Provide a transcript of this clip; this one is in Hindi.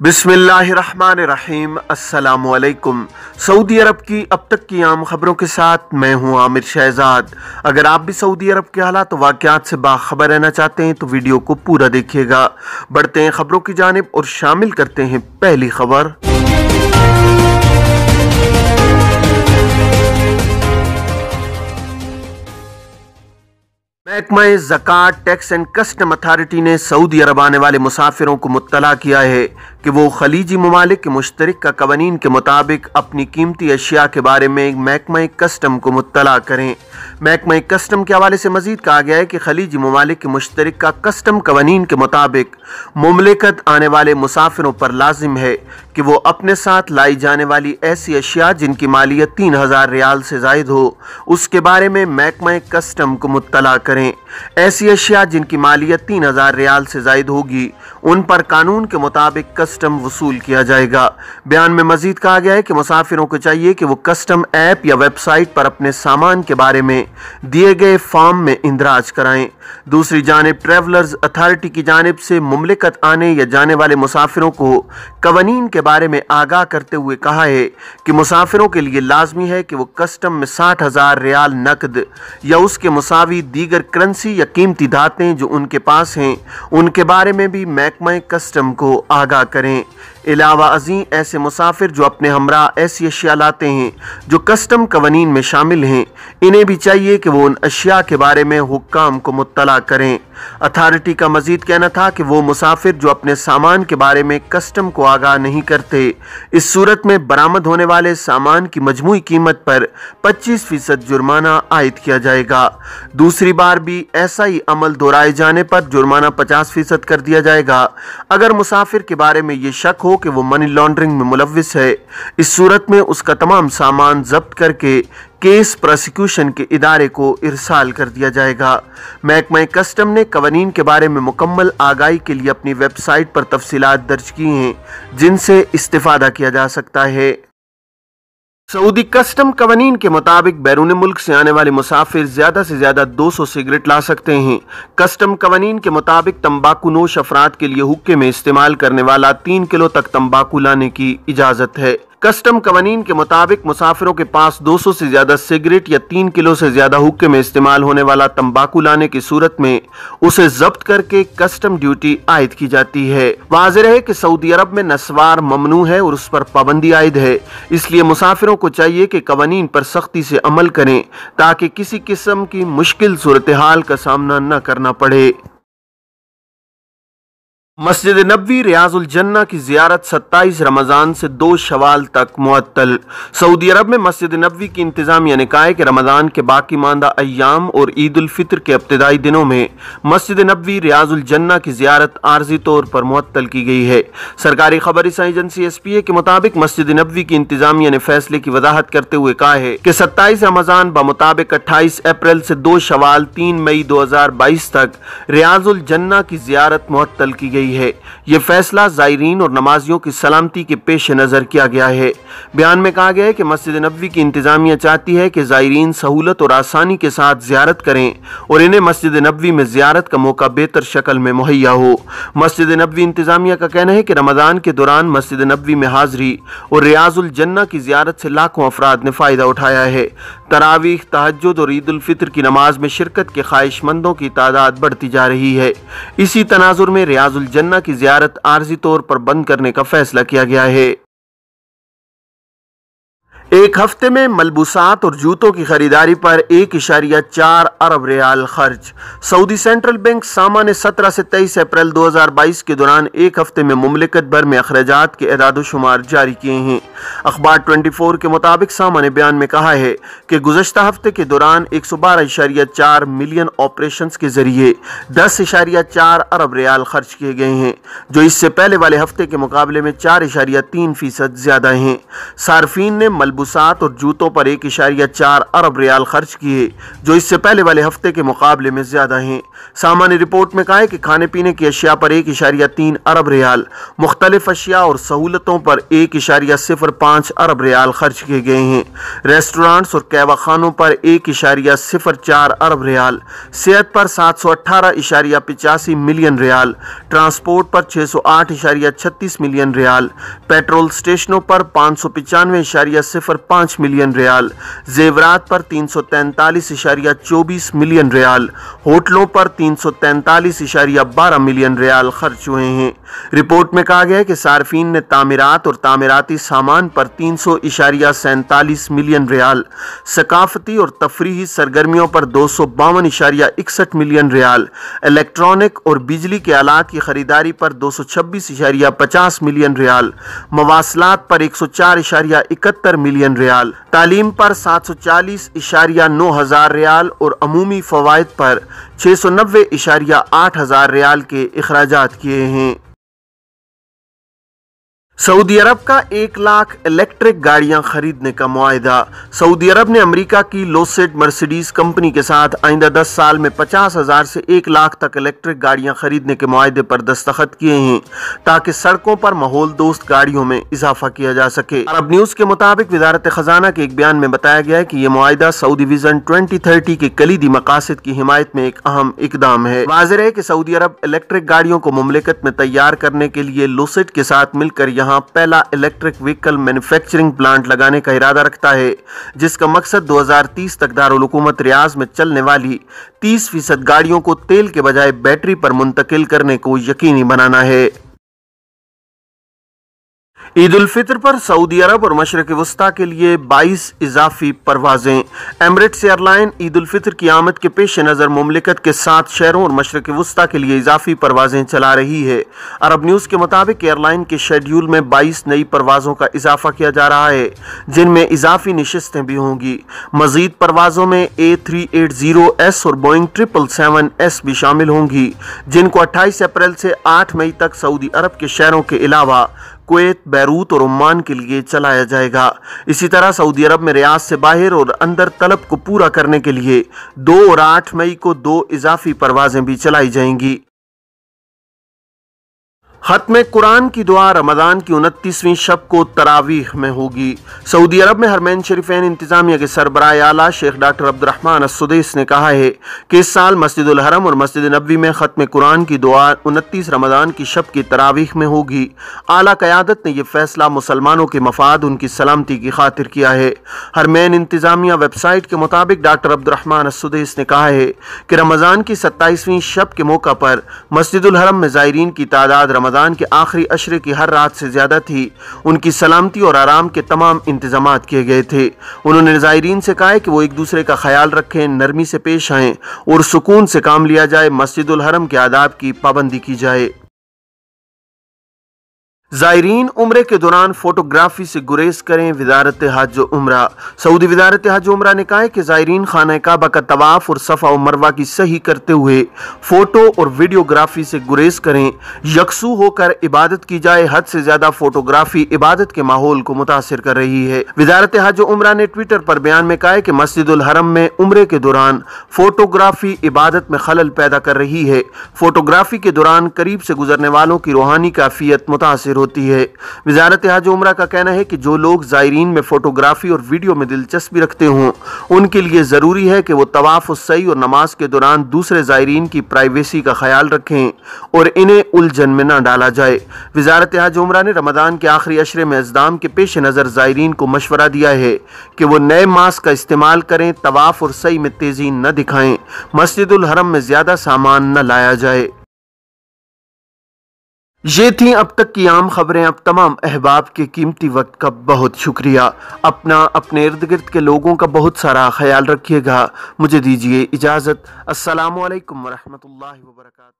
बिस्मिल्लाहिर्रहमानिर्रहीम। अस्सलामुअलैकुम। सऊदी अरब की अब तक की आम खबरों के साथ मैं हूँ आमिर शहजाद। अगर आप भी सऊदी अरब के हालात तो वाक़ात से बाखबर रहना चाहते हैं तो वीडियो को पूरा देखिएगा। बढ़ते हैं खबरों की जानब और शामिल करते हैं पहली खबर। महकमा जक़ात टैक्स एंड कस्टम अथॉरिटी ने सऊदी अरब आने वाले मुसाफिरों को मुतला किया है। कि वो खलीजी ममालिक के मुश्तरक का कवानीन के मुताबिक अपनी कीमती अशिया के बारे में महकमा कस्टम को मुतला करें। महकमा कस्टम के हवाले से मजीद कहा गया है कि खलीजी ममालिक के मुश्तरक का कस्टम कवानीन के मुताबिक ममलिकत आने वाले मुसाफिरों पर लाजिम है कि वो अपने साथ लाई जाने वाली ऐसी अशिया जिनकी मालियत तीन हज़ार रियाल से जायद हो, उसके बारे में महकमा कस्टम को मुतला करें। ऐसी अशिया जिनकी मालियत तीन हज़ार रियाल से जायद होगी, उन पर कानून के मुताबिक कस्टम वसूल किया जाएगा। बयान में मजीद कहा गया है कि मुसाफिरों को चाहिए कि वो कस्टम ऐप या वेबसाइट पर अपने सामान के बारे में दिए गए फॉर्म में इंदराज कराएँ। दूसरी जानब ट्रेवलर्स अथॉरिटी की जानब से ममलिकत आने या जाने वाले मुसाफिरों को कवानीन के बारे में आगाह करते हुए कहा है कि मुसाफिरों के लिए लाजमी है कि वो कस्टम में साठ हज़ार रियाल नकद या उसके मुसावी दीगर करेंसी या कीमती धातें जो उनके पास हैं, उनके बारे में भी महकमा कस्टम को आगाह करें। करें। अलावा अजी ऐसे मुसाफिर जो अपने हमरा ऐसी अशिया लाते हैं, जो कस्टम कवानीन में शामिल हैं। इन्हें भी चाहिए कि वो उन अशिया के बारे में हुक्काम को मुतला करें। अथॉरिटी का मजीद कहना था कि वो मुसाफिर जो अपने सामान के बारे में कस्टम को आगाह नहीं करते, इस सूरत में बरामद होने वाले सामान की मजमू कीमत पर 25 फ़ीसद जुर्माना आयद किया जाएगा। दूसरी बार भी ऐसा ही अमल दोहराए जाने पर जुर्माना 50 फ़ीसद कर दिया जाएगा। अगर मुसाफिर के बारे में ये शक हो कि वो मनी लॉन्ड्रिंग में मुलविस है। इस सूरत में उसका तमाम सामान जब्त करके केस प्रोसिक्यूशन के इदारे को इरसाल कर दिया जाएगा। महकमा कस्टम ने कवानीन के बारे में मुकम्मल आगाही के लिए अपनी वेबसाइट पर तफसीत दर्ज की हैं, जिनसे इस्तेफादा किया जा सकता है। सऊदी कस्टम कवानीन के मुताबिक बैरून मुल्क से आने वाले मुसाफिर ज़्यादा से ज़्यादा 200 सिगरेट ला सकते हैं। कस्टम कवानीन के मुताबिक तम्बाकू नोश अफराद के लिए हुक्के में इस्तेमाल करने वाला तीन किलो तक तम्बाकू लाने की इजाज़त है। कस्टम कवानीन के मुताबिक मुसाफिरों के पास 200 से ज़्यादा सिगरेट या तीन किलो से ज़्यादा हुक्के में इस्तेमाल होने वाला तंबाकू लाने की सूरत में उसे जब्त करके कस्टम ड्यूटी आयद की जाती है। वाजह है कि सऊदी अरब में नस्वार ममनू है और उस पर पाबंदी आयद है। इसलिए मुसाफिरों को चाहिए कि कवानीन पर सख्ती से अमल करें ताकि किसी किस्म की मुश्किल सूरत हाल का सामना न करना पड़े। मस्जिद नबी रियाजुल जन्ना की जियारत 27 रमज़ान से दो शवाल तक मुअत्तल। सऊदी अरब में मस्जिद नबी की इंतज़ामिया ने कहा कि रमज़ान के बाकी मानदा अयाम और ईद उल फितर के इब्तदाई दिनों में मस्जिद नबी रियाजुल जन्ना की जियारत आर्जी तौर पर मुअत्तल की गई है। सरकारी खबर एजेंसी एस पी ए के मुताबिक मस्जिद नबी की इंतज़ामिया ने फैसले की वजाहत करते हुए कहा है कि सत्ताईस रमज़ान बमुताबिक अट्ठाईस अप्रैल से दो शवाल तीन मई दो हज़ार बाईस तक रियाजुल जन्ना की जियारत मअतल की गई गई है। ये फैसला जायरीन और नमाजियों की सलामती के पेश नज़र किया गया है। बयान में कहा गया है कि मस्जिद नबी की इंतज़ामिया चाहती है कि ज़ायरीन सहूलत और आसानी के साथ ज्यारत करें और इन्हें मस्जिद नबी में ज्यारत का मौका बेहतर शक्ल में मुहैया हो। मस्जिद नबी इंतज़ामिया का कहना है कि रमज़ान के दौरान मस्जिद नबी में हाजिरी और रियाजुल जन्ना की ज्यारत से लाखों अफराद ने फ़ायदा उठाया है। तरावीख तहजद और ईद उलफ़ितर की नमाज़ में शिरकत के ख्वाहिशमंदों की तादाद बढ़ती जा रही है। इसी तनाजुर में रियाजुल जन्ना की जियारत आर्जी तौर पर बंद करने का फैसला किया गया है। एक हफ़्ते में मलबूसात और जूतों की खरीदारी पर एक इशारिया चार अरब रियाल खर्च। सऊदी सेंट्रल बैंक सामा ने सत्रह से तेईस अप्रैल 2022 के दौरान एक हफ़्ते में ममलिकत भर में अखराज के अदाद शुमार जारी किए हैं। अखबार 24 के मुताबिक सामा ने बयान में कहा है कि गुजशत हफ़्ते के दौरान एक सौ बारह इशारिया चार मिलियन ऑपरेशन के ज़रिए दस इशारिया चार अरब रियाल खर्च किए गए हैं, जो इससे पहले वाले हफ़्ते के मुकाबले में चार इशारिया तीन फ़ीसद ज़्यादा हैं। सार्फिन ने मलबू बुसात और जूतों पर एक इशारिया चार अरब रियाल खर्च किए, जो इससे पहले वाले हफ़्ते के मुकाबले में ज़्यादा हैं। सामान्य रिपोर्ट में कहा है कि खाने पीने की अशिया पर एक इशारिया तीन अरब रियाल, मुख्तलिफ़ अशिया और सहूलतों पर एक इशारिया सिफर पाँच अरब रियाल खर्च किए गए हैं। रेस्टोरेंट्स और कहवा खानों पर एक इशारिया सिफर चार अरब रियाल, सेहत पर सात सौ अट्ठारह इशारिया पिचासी मिलियन रियाल, ट्रांसपोर्ट पर छः सौ आठ इशारिया छत्तीस मिलियन रियाल, पेट्रोल स्टेशनों पर पाँच सौ पचानवे इशारिया सिफर पाँच मिलियन रियाल, जेवरात पर तीन सौ तैंतालीस इशारिया चौबीस मिलियन रियाल, होटलों पर तीन सौ तैंतालीस इशारिया बारह मिलियन रियाल खर्च हुए हैं। रिपोर्ट में कहा गया कि सार्फिन ने तामीरात और तामीराती सामान पर तीन सौ इशारिया सैंतालीस मिलियन रियाल, सकाफती और तफरी सरगर्मियों पर दो सौ बावन इशारिया इकसठ मिलियन रियाल, इलेक्ट्रॉनिक और बिजली के आलात की खरीदारी पर दो सौ छब्बीस इशारिया पचास मिलियन रियाल, मवासलात पर एक सौ चार इशारिया इकहत्तर मिलियन रियाल। तालीम पर सात सौ चालीस इशारिया नौ हज़ार रियाल और अमूमी फ़वाद पर छः सौ नब्बे इशारिया आठ हज़ार रियाल के अखराज किए हैं। सऊदी अरब का एक लाख इलेक्ट्रिक गाड़ियाँ खरीदने का मुआदा सऊदी अरब ने अमेरिका की लोसेट मर्सिडीज कंपनी के साथ आइंदा दस साल में पचास हज़ार से एक लाख तक इलेक्ट्रिक गाड़ियाँ खरीदने के मुआदे पर दस्तखत किए हैं, ताकि सड़कों पर माहौल दोस्त गाड़ियों में इजाफा किया जा सके। अरब न्यूज़ के मुताबिक वजारत खजाना के एक बयान में बताया गया है कि यह मुआदा सऊदी विजन ट्वेंटी थर्टी के कलीदी मकासद की हिमायत में एक अहम इकदाम है। वाजर है की सऊदी अरब इलेक्ट्रिक गाड़ियों को मुमलिकत में तैयार करने के लिए लोसेट के साथ मिलकर यहाँ यहाँ पहला इलेक्ट्रिक व्हीकल मैन्युफैक्चरिंग प्लांट लगाने का इरादा रखता है, जिसका मकसद 2030 तक दारुलकूमत रियाज में चलने वाली 30 फ़ीसद गाड़ियों को तेल के बजाय बैटरी पर मुंतकिल करने को यकीनी बनाना है। ईद उल फितर पर सऊदी अरब और मशरक वस्ती के लिए 22 इजाफी परवाजें। एमरेट्स एयरलाइन ईद उल फितर की आमद के पेश नज़र ममलिकत के सात शहरों और मशरक वस्ती के लिए इजाफी परवाजें चला रही है। अरब न्यूज़ के मुताबिक एयरलाइन के शेड्यूल में 22 नई परवाज़ों का इजाफा किया जा रहा है, जिनमें इजाफी नशस्तें भी होंगी। मजीद परवाज़ों में A three eight zero s और बोइंग ट्रिपल सेवन एस भी शामिल होंगी, जिनको अट्ठाईस अप्रैल से आठ मई तक सऊदी अरब के शहरों के अलावा कुवैत, बैरूत और ओमान के लिए चलाया जाएगा। इसी तरह सऊदी अरब में रियाज से बाहर और अंदर तलब को पूरा करने के लिए दो और आठ मई को दो इजाफी परवाजें भी चलाई जाएँगी। ख़त्म कुरान की दुआ रमज़ान की उनतीसवीं शब को तरावीह में होगी। सऊदी अरब में हरमैन शरीफैन इंतज़ामिया के सरबराह आला शेख डॉक्टर अब्दुलरहमान असुदेस ने कहा है कि इस साल मस्जिद हरम और मस्जिद नबी में ख़त्म कुरान की दुआ उनतीस रमज़ान की शब की तरावीह में होगी। आला क़्यादत ने यह फ़ैसला मुसलमानों के मफाद उनकी सलामती की खातिर किया है। हरमैन इंतज़ामिया वेबसाइट के मुताबिक डॉक्टर अब्दुलरहमान असुदेस ने कहा है कि रमज़ान की सत्ताईसवीं शब के मौका पर मस्जिद हरम में ज़ायरीन की तादाद रमज़ान रमज़ान के आखिरी अशरे की हर रात से ज़्यादा थी। उनकी सलामती और आराम के तमाम इंतज़ाम किए गए थे। उन्होंने ज़ायरीन से कहा कि वो एक दूसरे का ख्याल रखें, नरमी से पेश आए और सुकून से काम लिया जाए। मस्जिद हरम के आदाब की पाबंदी की जाए। ज़ायरीन उम्र के दौरान फोटोग्राफी से गुरेज करें वजारत हज उम्र। सऊदी वजारत हज उम्र ने कहा है कि ज़ायरीन खाना काबा का तवाफ़ और सफ़ा मरवा की सही करते हुए फ़ोटो और वीडियोग्राफी से गुरेज करें। यकसू होकर इबादत की जाए, हद से ज़्यादा फोटोग्राफी इबादत के माहौल को मुतासर कर रही है। वजारत हज उम्र ने ट्विटर पर बयान में कहा है कि मस्जिद हरम में उम्र के दौरान फोटोग्राफी इबादत में खलल पैदा कर रही है। फोटोग्राफी के दौरान करीब से गुजरने वालों की रूहानी काफियत मुतासर होती है। वजारत हज उम्र का कहना है कि जो लोग ज़ायरीन में फ़ोटोग्राफी और वीडियो में दिलचस्पी रखते हों, उनके लिए ज़रूरी है कि वो तवाफ़ सही और नमाज़ के दौरान दूसरे ज़ायरीन की प्राइवेसी का ख्याल रखें और इन्हें उलझन में न डाला जाए। वजारत हज उम्र ने रमदान के आखिरी अशरे में अजदाम के पेश नज़र ज़ायरीन को मशवरा दिया है कि वो नए मास्क का इस्तेमाल करें, तवाफ़ और सही में तेज़ी न दिखाएँ। मस्जिद हरम में ज़्यादा सामान न लाया जाए। ये थी अब तक की आम खबरें, अब तमाम अहबाब के कीमती वक्त का बहुत शुक्रिया। अपना, अपने इर्द गिर्द के लोगों का बहुत सारा ख्याल रखिएगा। मुझे दीजिए इजाज़त। असलकम वरहमल वर्का